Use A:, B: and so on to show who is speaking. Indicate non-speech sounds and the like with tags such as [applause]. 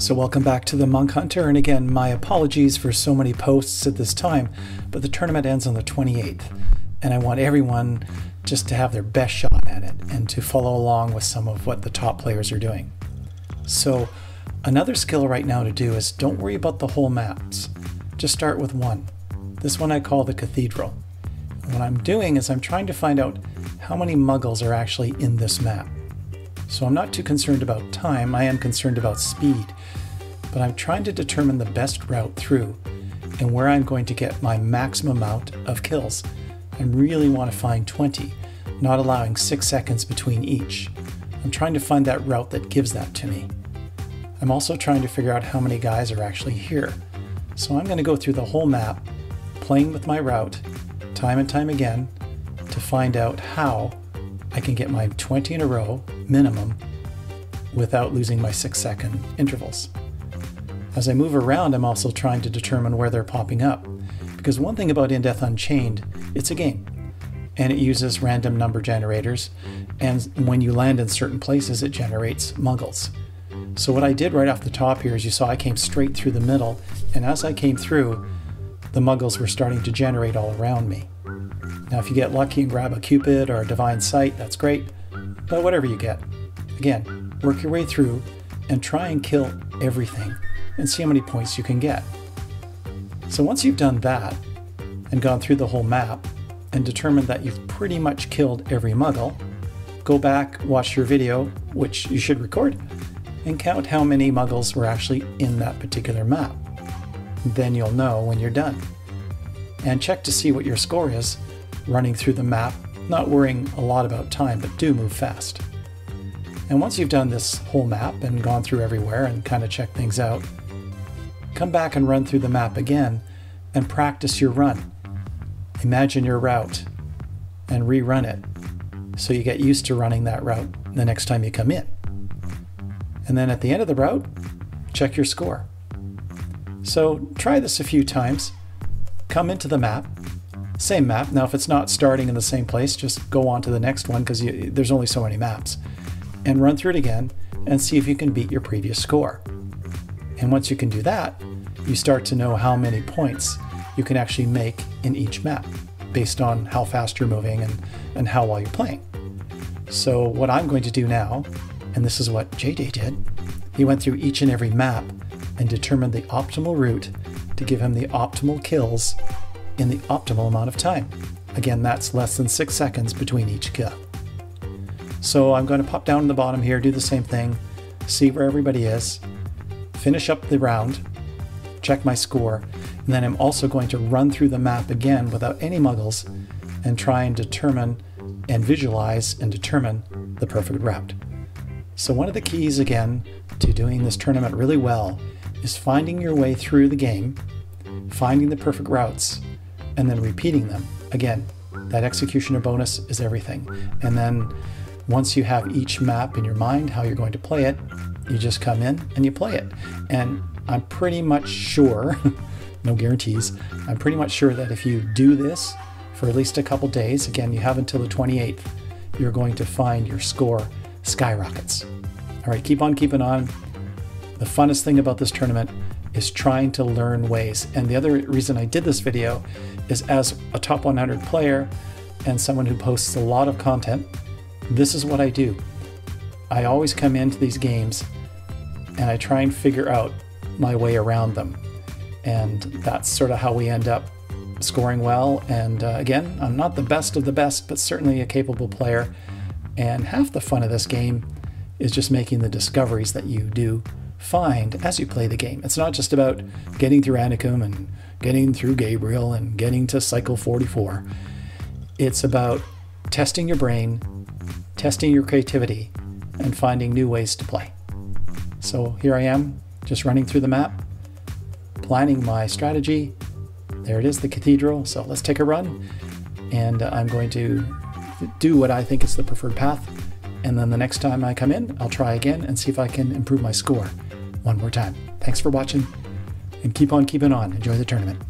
A: So, welcome back to the Monk Hunter, and again, my apologies for so many posts at this time, but the tournament ends on the 28th, and I want everyone just to have their best shot at it and to follow along with some of what the top players are doing. So, another skill right now to do is don't worry about the whole maps, just start with one. This one I call the Cathedral. what I'm doing is I'm trying to find out how many muggles are actually in this map. So I'm not too concerned about time, I am concerned about speed. But I'm trying to determine the best route through and where I'm going to get my maximum amount of kills. I really want to find 20, not allowing 6 seconds between each. I'm trying to find that route that gives that to me. I'm also trying to figure out how many guys are actually here. So I'm going to go through the whole map, playing with my route, time and time again, to find out how I can get my 20 in a row minimum without losing my six second intervals. As I move around, I'm also trying to determine where they're popping up. Because one thing about In Death Unchained, it's a game. And it uses random number generators. And when you land in certain places, it generates muggles. So what I did right off the top here is you saw I came straight through the middle. And as I came through, the muggles were starting to generate all around me. Now, if you get lucky and grab a Cupid or a Divine Sight, that's great, but whatever you get. Again, work your way through and try and kill everything and see how many points you can get. So once you've done that and gone through the whole map and determined that you've pretty much killed every muggle, go back, watch your video, which you should record, and count how many muggles were actually in that particular map. Then you'll know when you're done. And check to see what your score is running through the map, not worrying a lot about time, but do move fast. And once you've done this whole map and gone through everywhere and kind of checked things out, come back and run through the map again and practice your run. Imagine your route and rerun it so you get used to running that route the next time you come in. And then at the end of the route, check your score. So try this a few times. Come into the map, same map. Now, if it's not starting in the same place, just go on to the next one because there's only so many maps. And run through it again and see if you can beat your previous score. And once you can do that, you start to know how many points you can actually make in each map based on how fast you're moving and, and how well you're playing. So, what I'm going to do now, and this is what JJ did, he went through each and every map and determined the optimal route to give him the optimal kills in the optimal amount of time. Again, that's less than six seconds between each kill. So I'm going to pop down in the bottom here, do the same thing, see where everybody is, finish up the round, check my score, and then I'm also going to run through the map again without any muggles and try and determine and visualize and determine the perfect route. So one of the keys again to doing this tournament really well is finding your way through the game, finding the perfect routes, and then repeating them. Again, that executioner bonus is everything. And then once you have each map in your mind, how you're going to play it, you just come in and you play it. And I'm pretty much sure, [laughs] no guarantees, I'm pretty much sure that if you do this for at least a couple days, again, you have until the 28th, you're going to find your score skyrockets. All right, keep on keeping on. The funnest thing about this tournament is trying to learn ways. And the other reason I did this video is as a top 100 player and someone who posts a lot of content, this is what I do. I always come into these games and I try and figure out my way around them. And that's sort of how we end up scoring well. And uh, again, I'm not the best of the best, but certainly a capable player. And half the fun of this game is just making the discoveries that you do find as you play the game. It's not just about getting through Anicum and getting through Gabriel and getting to cycle 44. It's about testing your brain, testing your creativity, and finding new ways to play. So here I am, just running through the map, planning my strategy. There it is, the cathedral. So let's take a run. And I'm going to do what I think is the preferred path. And then the next time I come in, I'll try again and see if I can improve my score one more time. Thanks for watching and keep on keeping on. Enjoy the tournament.